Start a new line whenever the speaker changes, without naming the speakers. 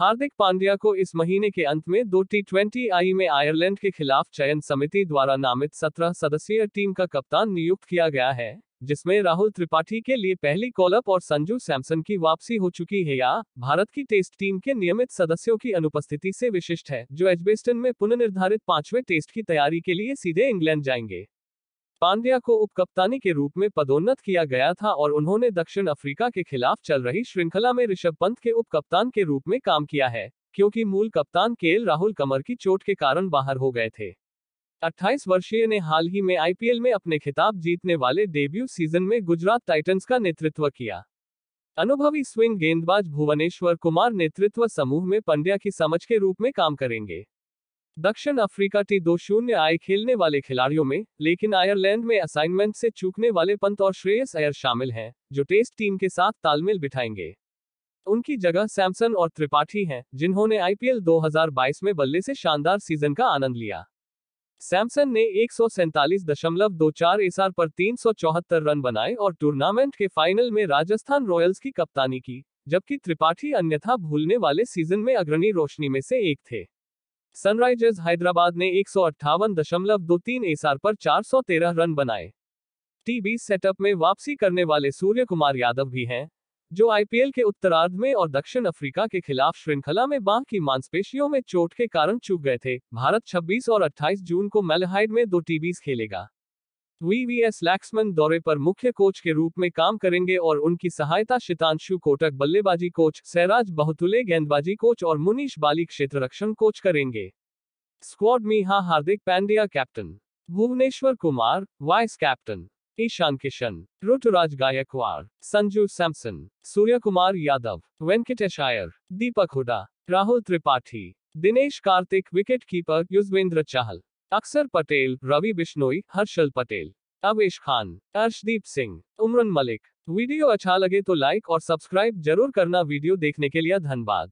हार्दिक पांड्या को इस महीने के अंत में दो टी ट्वेंटी आई में आयरलैंड के खिलाफ चयन समिति द्वारा नामित सत्रह सदस्यीय टीम का कप्तान नियुक्त किया गया है, जिसमें राहुल त्रिपाठी के लिए पहली कॉलअप और संजू सैमसन की वापसी हो चुकी है या भारत की टेस्ट टीम के नियमित सदस्यों की अनुपस्थिति से विशिष्ट है, जो एजबेस्टन में पुनर्निर्धारित पाँचवें टेस्ट की तैयारी के लिए सीधे इंग्लैंड जाएँगे। पांड्या को उपकप्तानी के रूप में पदोन्नत किया गया था और उन्होंने दक्षिण अफ्रीका के खिलाफ चल रही श्रृंखला में ऋषभ पंत के उपकप्तान के रूप में काम किया है, क्योंकि मूल कप्तान केएल राहुल कमर की चोट के कारण बाहर हो गए थे। 28 वर्षीय ने हाल ही में आईपीएल में अपने खिताब जीतने वाले डेब्यू सीज़न में गुजरात टाइटंस का नेतृत्व किया। अनुभवी स्विंग गेंदबाज भुवनेश्वर कुमार नेतृत्व समूह में पंड्या की समझ के रूप में काम करेंगे। दक्षिण अफ्रीका टी दो शून्य आए खेलने वाले खिलाड़ियों में, लेकिन आयरलैंड में असाइनमेंट से चूकने वाले पंत और श्रेयस अयर शामिल हैं, जो टेस्ट टीम के साथ तालमेल बिठाएँगे। उनकी जगह सैमसन और त्रिपाठी हैं, जिन्होंने आईपीएल 2022 में बल्ले से शानदार सीज़न का आनंद लिया। सैमसन ने एक एसआर पर तीन सौ चौहत्तर रन बनाए और टूर्नामेंट के फाइनल में राजस्थान रॉयल्स की कप्तानी की, जबकि त्रिपाठी अन्यथा भूलने वाले सीज़न में अग्रणी रोशनी में से एक थे। सनराइजर्स हैदराबाद ने एक एसआर पर 413 रन बनाए। टीबी सेटअप में वापसी करने वाले सूर्य कुमार यादव भी हैं, जो आईपीएल के उत्तरार्ध में और दक्षिण अफ्रीका के खिलाफ श्रृंखला में बांह की मांसपेशियों में चोट के कारण चूक गए थे। भारत 26 और 28 जून को मेलहाइड में दो टीबीज खेलेगा। वीवीएस लैक्समैन दौरे पर मुख्य कोच के रूप में काम करेंगे और उनकी सहायता शितांशु कोटक, बल्लेबाजी कोच सैराज बहुतुले, गेंदबाजी कोच और मुनीश बाली क्षेत्ररक्षण कोच करेंगे। स्क्वाड में Hardik Pandya captain, Bhuvneshwar Kumar vice captain, Ishan Kishan, Ruturaj Gaikwad, Sanju Samson, Suryakumar Yadav Venkatesh Iyer Deepak Hooda, Rahul Tripathi, Dinesh Karthik wicket keeper Yuzvendra Chahal. Axar Patel, Ravi Bishnoi, Harshal Patel, Avesh Khan, Arshdeep Singh, Umran Malik. Video अच्छा लगे तो like और subscribe ज़रूर करना video देखने के लिए धन्यवाद।